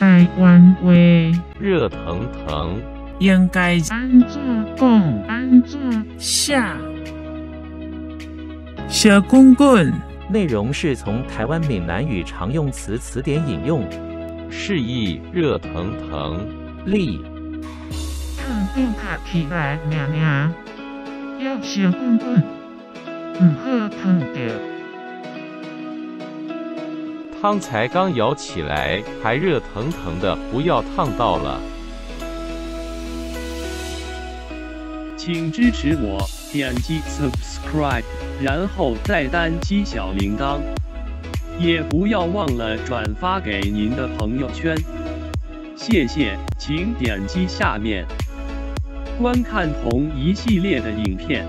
台湾话热腾腾，应该安怎讲？安怎下小滚滚，内容是从台湾闽南语常用词词典引用。示意热腾腾，立烫顶卡起来娘娘，要小滚滚，毋好烫着。汤才刚舀起来，还热腾腾的，不要烫到了。请支持我，点击 subscribe，然后再单击小铃铛，也不要忘了转发给您的朋友圈。谢谢，请点击下面观看同一系列的影片。